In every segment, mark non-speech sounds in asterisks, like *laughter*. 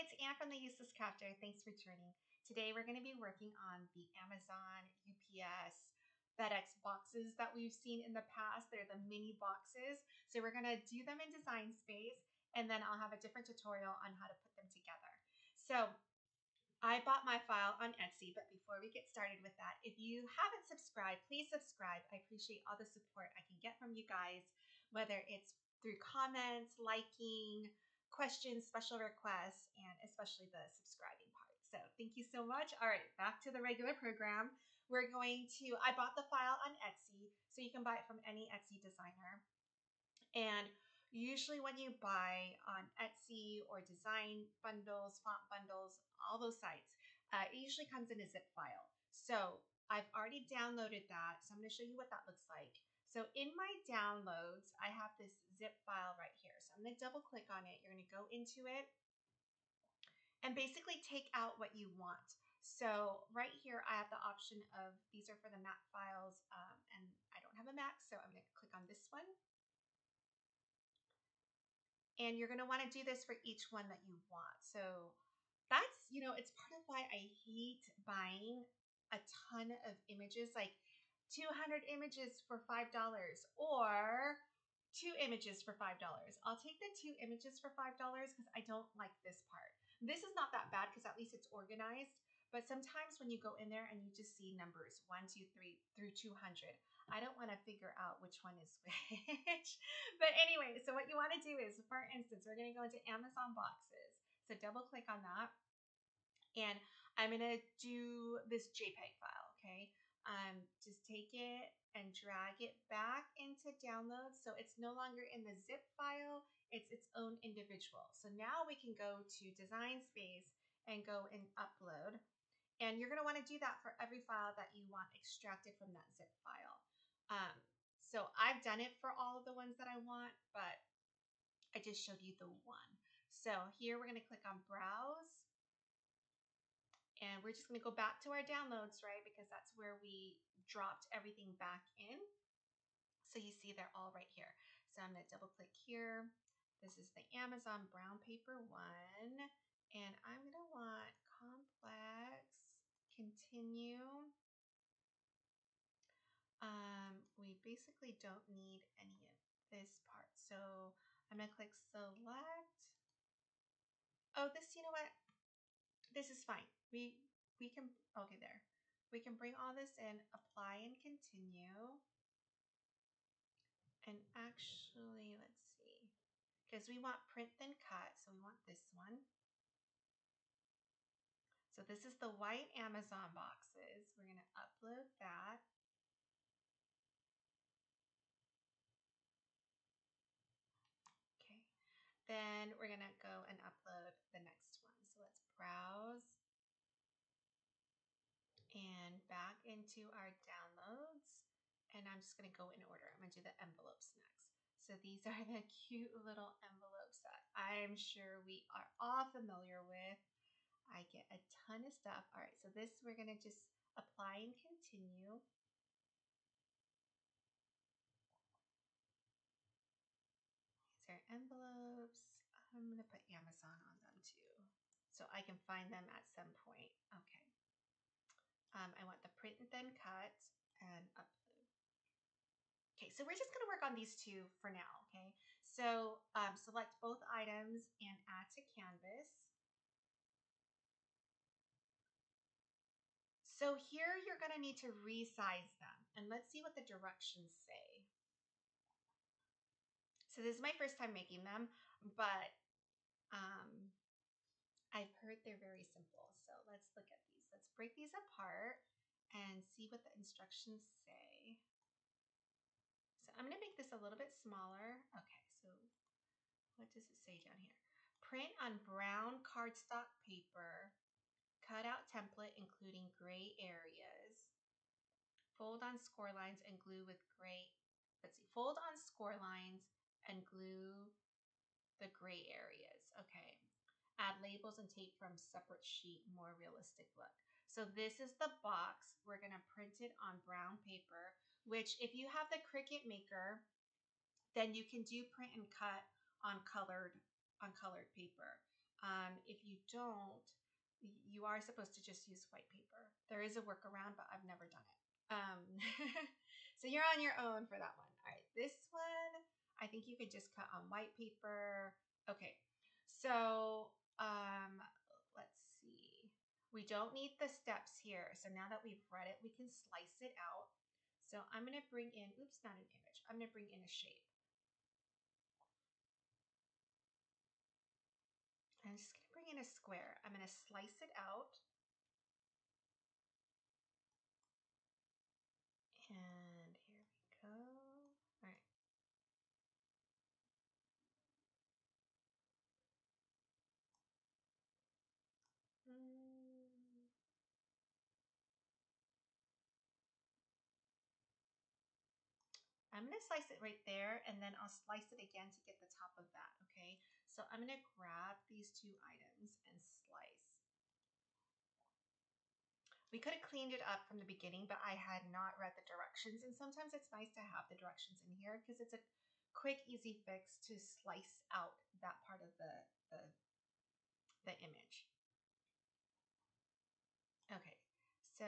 it's Anne from the Useless Crafter. Thanks for joining. Today we're going to be working on the Amazon, UPS, FedEx boxes that we've seen in the past. They're the mini boxes. So we're going to do them in Design Space and then I'll have a different tutorial on how to put them together. So I bought my file on Etsy, but before we get started with that, if you haven't subscribed, please subscribe. I appreciate all the support I can get from you guys, whether it's through comments, liking, questions, special requests, and especially the subscribing part. So thank you so much. All right, back to the regular program. We're going to, I bought the file on Etsy, so you can buy it from any Etsy designer. And usually when you buy on Etsy or design bundles, font bundles, all those sites, uh, it usually comes in a zip file. So I've already downloaded that. So I'm going to show you what that looks like. So in my downloads, I have this zip file right here. So I'm going to double click on it. You're going to go into it and basically take out what you want. So right here, I have the option of, these are for the Mac files, um, and I don't have a Mac, so I'm going to click on this one. And you're going to want to do this for each one that you want. So that's, you know, it's part of why I hate buying a ton of images. Like 200 images for $5 or two images for $5. I'll take the two images for $5 because I don't like this part. This is not that bad because at least it's organized. But sometimes when you go in there and you just see numbers one, two, three through 200, I don't want to figure out which one is *laughs* which. but anyway, so what you want to do is, for instance, we're going to go into Amazon boxes. So double click on that. And I'm going to do this JPEG file, okay? Um, just take it and drag it back into downloads. So it's no longer in the zip file, it's its own individual. So now we can go to design space and go and upload. And you're gonna wanna do that for every file that you want extracted from that zip file. Um, so I've done it for all of the ones that I want, but I just showed you the one. So here we're gonna click on browse and we're just going to go back to our downloads, right? Because that's where we dropped everything back in. So you see they're all right here. So I'm going to double click here. This is the Amazon brown paper one. And I'm going to want complex, continue. Um, we basically don't need any of this part. So I'm going to click select. Oh, this, you know what? This is fine we we can okay there. We can bring all this in apply and continue. And actually let's see. Because we want print then cut so we want this one. So this is the white Amazon boxes. We're going to upload that. Okay. Then we're to go and upload the next one so let's browse and back into our downloads. And I'm just going to go in order. I'm going to do the envelopes next. So these *laughs* are the cute little envelopes that I'm sure we are all familiar with. I get a ton of stuff. All right, so this we're going to just apply and continue. These are envelopes. I'm going to put Amazon on them too so I can find them at some point. Okay. Um, I want the print and then cut and upload. Okay, so we're just going to work on these two for now, okay? So um, select both items and add to canvas. So here you're going to need to resize them and let's see what the directions say. So this is my first time making them, but um, I've heard they're very simple. So let's look at these. let's break these apart and see what the instructions say. So I'm going to make this a little bit smaller. Okay, so what does it say down here? Print on brown cardstock paper, cut out template including gray areas, fold on score lines and glue with gray, let's see, fold on score lines and glue the gray areas. Okay, add labels and tape from separate sheet, more realistic look. So this is the box. We're going to print it on brown paper, which if you have the Cricut Maker, then you can do print and cut on colored on colored paper. Um, if you don't, you are supposed to just use white paper. There is a workaround, but I've never done it. Um, *laughs* so you're on your own for that one. All right, this one, I think you could just cut on white paper. Okay, so um, let's see. We don't need the steps here. So now that we've read it, we can slice it out. So I'm going to bring in, oops, not an image. I'm going to bring in a shape. I'm just going to bring in a square. I'm going to slice it out. And here we go. All right. Mm. I'm going to slice it right there and then I'll slice it again to get the top of that, okay? So I'm going to grab these two items and slice. We could have cleaned it up from the beginning, but I had not read the directions. And sometimes it's nice to have the directions in here because it's a quick, easy fix to slice out that part of the, the, the image. Okay, so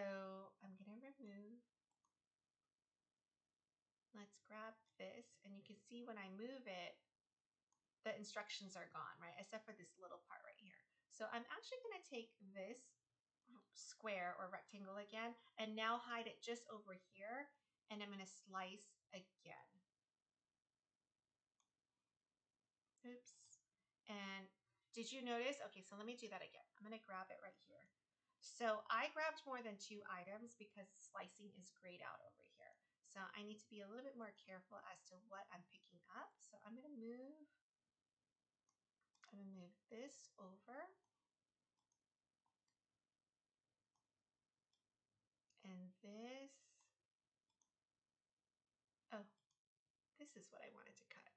I'm going to remove let's grab this and you can see when I move it the instructions are gone, right? Except for this little part right here. So I'm actually going to take this um, square or rectangle again and now hide it just over here and I'm going to slice again. Oops. And did you notice? Okay, so let me do that again. I'm going to grab it right here. So I grabbed more than two items because slicing is grayed out over here. So I need to be a little bit more careful as to what I'm picking up. So I'm going to move I'm going to move this over. And this. Oh, this is what I wanted to cut.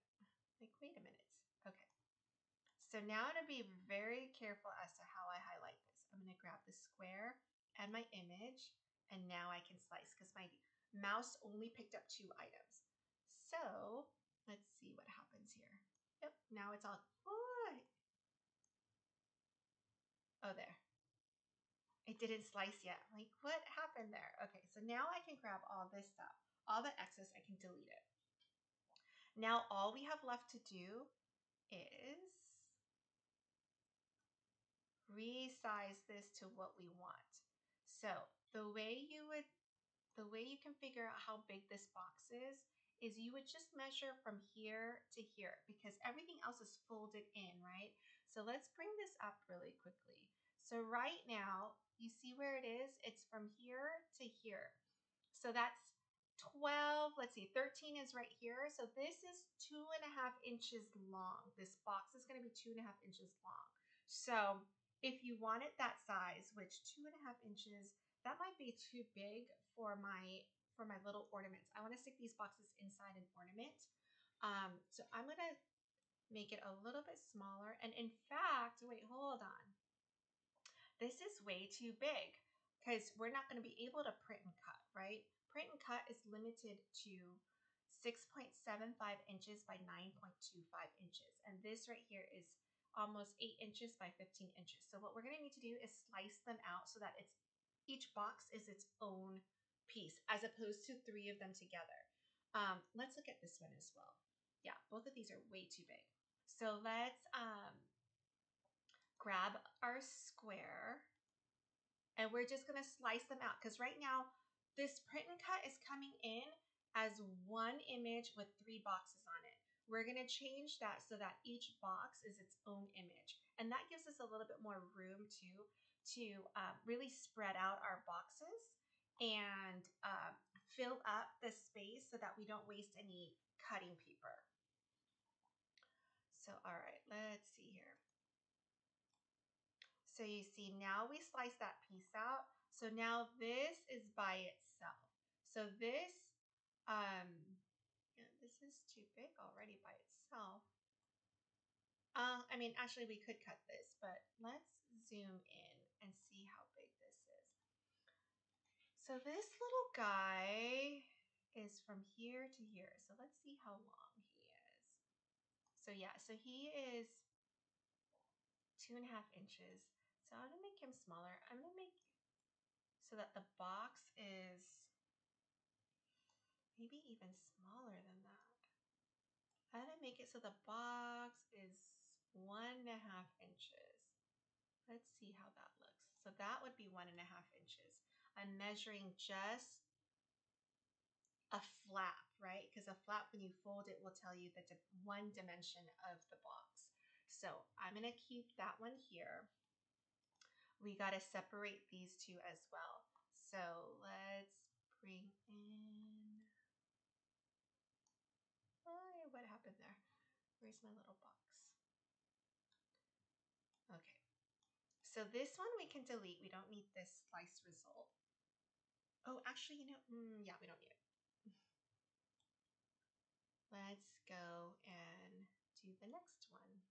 Like, wait a minute. Okay. So now I'm going to be very careful as to how I highlight this. I'm going to grab the square and my image, and now I can slice because my mouse only picked up two items. So let's see what happens here. Yep, now it's all, Oh, there. It didn't slice yet. Like, what happened there? Okay, so now I can grab all this stuff. All the excess, I can delete it. Now all we have left to do is resize this to what we want. So the way you would, the way you can figure out how big this box is, is you would just measure from here to here because everything else is folded in, right? So let's bring this up really quickly. So right now, you see where it is? It's from here to here. So that's 12, let's see, 13 is right here. So this is two and a half inches long. This box is gonna be two and a half inches long. So if you want it that size, which two and a half inches, that might be too big for my for my little ornaments. I wanna stick these boxes inside an ornament. Um, so I'm gonna make it a little bit smaller. And in fact, wait, hold on this is way too big because we're not going to be able to print and cut, right? Print and cut is limited to 6.75 inches by 9.25 inches. And this right here is almost 8 inches by 15 inches. So what we're going to need to do is slice them out so that it's each box is its own piece as opposed to three of them together. Um, let's look at this one as well. Yeah, both of these are way too big. So let's um, grab our square and we're just going to slice them out because right now this print and cut is coming in as one image with three boxes on it. We're going to change that so that each box is its own image. And that gives us a little bit more room to, to um, really spread out our boxes and um, fill up the space so that we don't waste any cutting paper. So, all right, let's see here. So you see now we slice that piece out. So now this is by itself. So this, um, yeah, this is too big already by itself. Uh, I mean, actually we could cut this, but let's zoom in and see how big this is. So this little guy is from here to here. So let's see how long he is. So yeah, so he is two and a half inches. So I'm gonna make him smaller. I'm gonna make so that the box is maybe even smaller than that. I'm gonna make it so the box is one and a half inches. Let's see how that looks. So that would be one and a half inches. I'm measuring just a flap, right? Because a flap, when you fold it, will tell you the one dimension of the box. So I'm going to keep that one here. We got to separate these two as well. So let's bring in, oh, what happened there? Where's my little box? Okay. So this one we can delete. We don't need this slice result. Oh, actually, you know, mm, yeah, we don't need it. *laughs* Let's go and do the next one.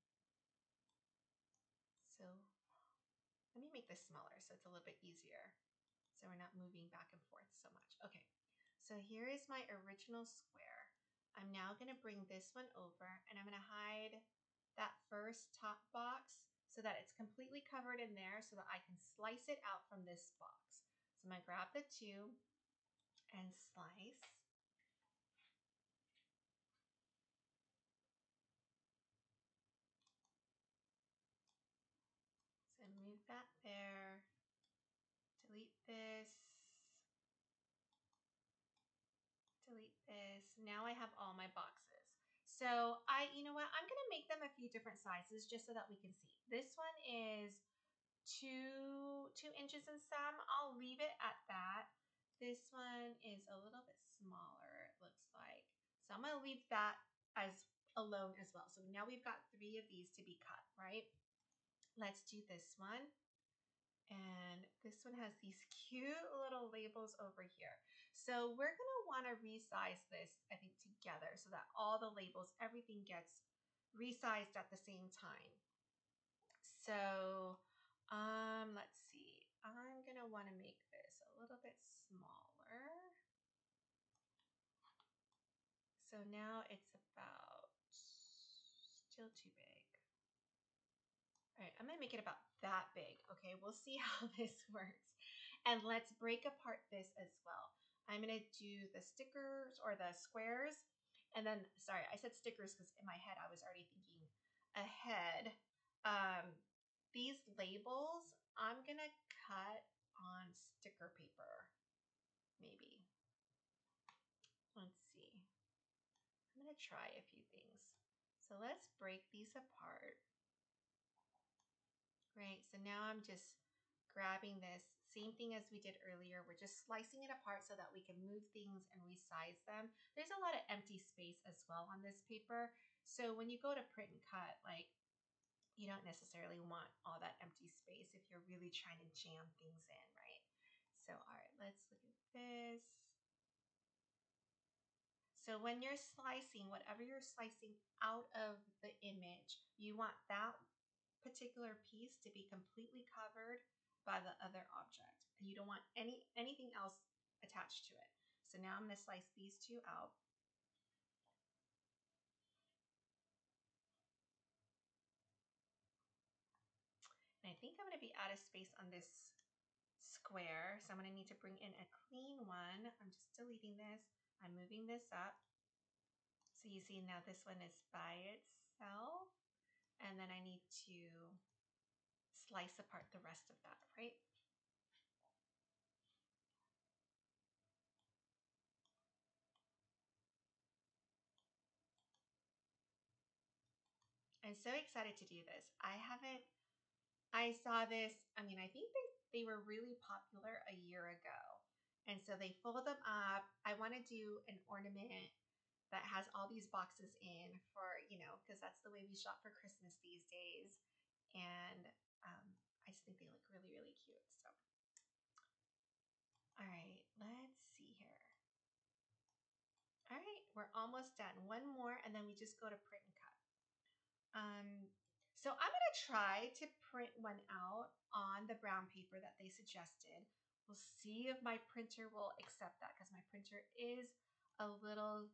So let me make this smaller so it's a little bit easier. So we're not moving back and forth so much. Okay, so here is my original square. I'm now gonna bring this one over and I'm gonna hide that first top box so that it's completely covered in there so that I can slice it out from this box. So I'm going to grab the two and slice. So move that there, delete this, delete this. Now I have all my boxes. So I, you know what, I'm going to make them a few different sizes just so that we can see. This one is two, two inches in some. I'll leave it at that. This one is a little bit smaller, it looks like. So I'm going to leave that as alone as well. So now we've got three of these to be cut, right? Let's do this one. And this one has these cute little labels over here. So we're going to want to resize this, I think, together so that all the labels, everything gets resized at the same time. So um, let's see. I'm going to want to make this a little bit smaller. So now it's about still too big. All right, I'm going to make it about that big. Okay, we'll see *laughs* how this works. And let's break apart this as well. I'm going to do the stickers or the squares. And then, sorry, I said stickers because in my head I was already thinking ahead. Um, these labels, I'm going to cut on sticker paper, maybe. Let's see. I'm going to try a few things. So let's break these apart. Right, so now I'm just grabbing this same thing as we did earlier. We're just slicing it apart so that we can move things and resize them. There's a lot of empty space as well on this paper. So when you go to print and cut, like you don't necessarily want all that empty space if you're really trying to jam things in, right? So, all right, let's look at this. So when you're slicing, whatever you're slicing out of the image, you want that particular piece to be completely covered by the other object. You don't want any anything else attached to it. So now I'm going to slice these two out. And I think I'm going to be out of space on this square. So I'm going to need to bring in a clean one. I'm just deleting this. I'm moving this up. So you see now this one is by itself. And then I need to slice apart the rest of that, right? I'm so excited to do this. I haven't, I saw this, I mean, I think they, they were really popular a year ago. And so they fold them up. I want to do an ornament that has all these boxes in for, you know, because that's the way we shop for Christmas these days. And um, I just think they look really, really cute. So, all right, let's see here. All right, we're almost done. One more, and then we just go to print and cut. Um, so I'm going to try to print one out on the brown paper that they suggested. We'll see if my printer will accept that because my printer is a little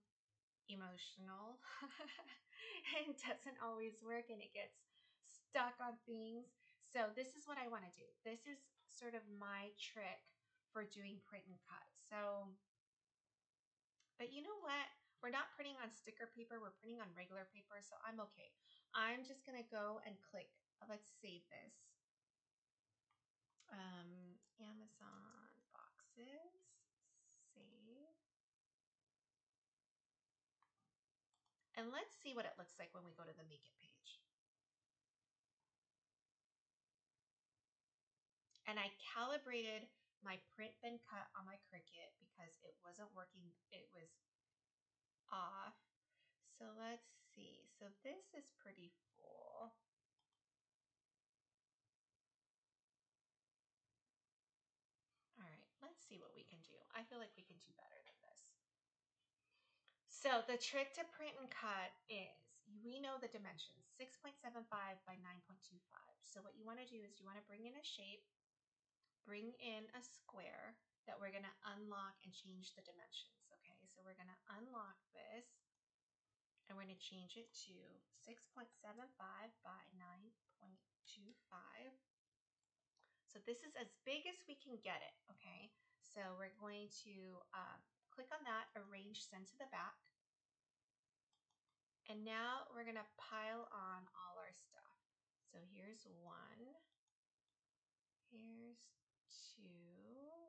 emotional *laughs* and doesn't always work and it gets stuck on things. So this is what I want to do. This is sort of my trick for doing print and cut. So, but you know what? We're not printing on sticker paper. We're printing on regular paper. So I'm okay. I'm just going to go and click. Let's save this. Um, Amazon boxes. Save. And let's see what it looks like when we go to the Make It page. And I calibrated my print then cut on my Cricut because it wasn't working. It was off. So let's see. So this is pretty full. All right, let's see what we can do. I feel like we can do better than this. So the trick to print and cut is we know the dimensions 6.75 by 9.25. So what you want to do is you want to bring in a shape bring in a square that we're going to unlock and change the dimensions. Okay, so we're going to unlock this and we're going to change it to 6.75 by 9.25. So this is as big as we can get it, okay? So we're going to uh, click on that, arrange send to the back. And now we're going to pile on all our stuff. So here's one, here's two.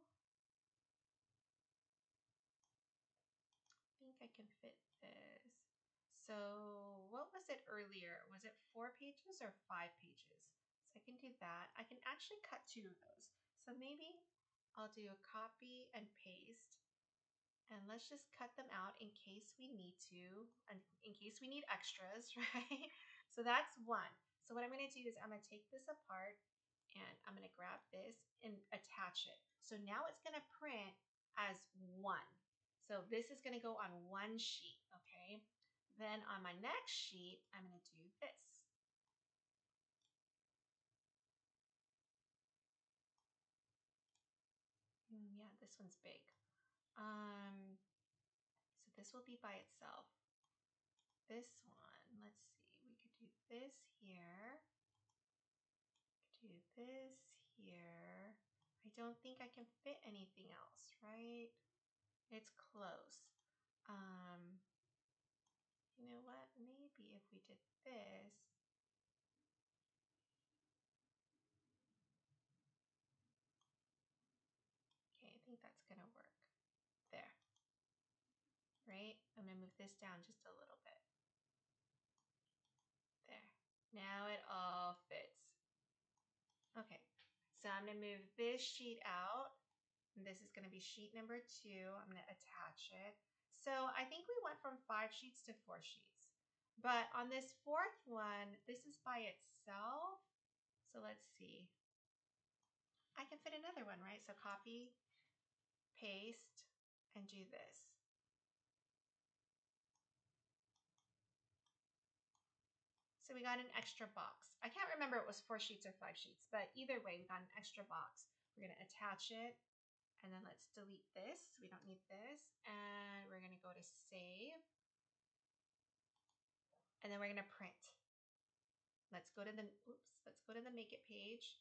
I think I can fit this. So what was it earlier? Was it four pages or five pages? So I can do that. I can actually cut two of those. So maybe I'll do a copy and paste. And let's just cut them out in case we need to, and in case we need extras, *laughs* right? So that's one. So what I'm going to do is I'm going to take this apart and I'm going to grab this and attach it. So now it's going to print as one. So this is going to go on one sheet, okay? Then on my next sheet, I'm going to do this. Mm, yeah, this one's big. Um, so this will be by itself. This one, let's see, we could do this here this here. I don't think I can fit anything else, right? It's close. Um, you know what? Maybe if we did this, okay, I think that's gonna work. There, right? I'm gonna move this down just a little bit. There. Now it all fits. Okay, so I'm to move this sheet out. This is going to be sheet number two. I'm to attach it. So I think we went from five sheets to four sheets. But on this fourth one, this is by itself. So let's see. I can fit another one, right? So copy, paste, and do this. So we got an extra box. I can't remember it was four sheets or five sheets, but either way, we got an extra box. We're going to attach it. And then let's delete this. We don't need this. And we're going to go to save. And then we're going to print. Let's go to the, oops, let's go to the make it page.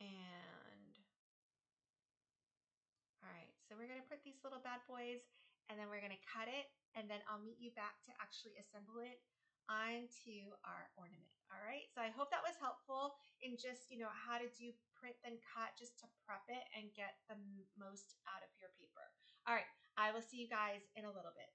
And all right, so we're to put these little bad boys and then we're going to cut it and then I'll meet you back to actually assemble it onto our ornament. All right. So I hope that was helpful in just, you know, how to do print then cut just to prep it and get the most out of your paper. All right. I will see you guys in a little bit.